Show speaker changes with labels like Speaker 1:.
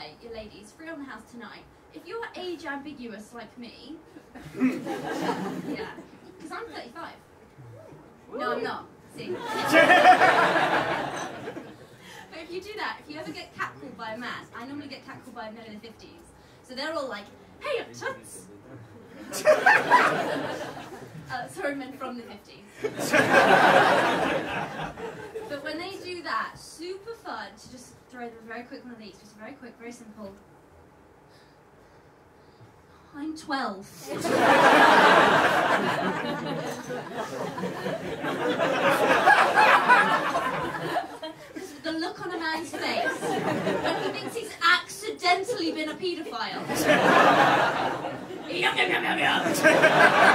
Speaker 1: you play, you ladies, free on the house tonight. If you're age ambiguous like me, yeah, because I'm 35. No, I'm not. See? but if you do that, if you ever get catcalled by a man, I normally get catcalled by men in the 50s. So they're all like, hey, toots! uh, sorry, men from the 50s. but when they do that, super fun to just throw them very quick one of these, just very quick, very simple. I'm 12. the look on a man's face when he thinks he's accidentally been a paedophile. yum, yum, yum, yum, yum.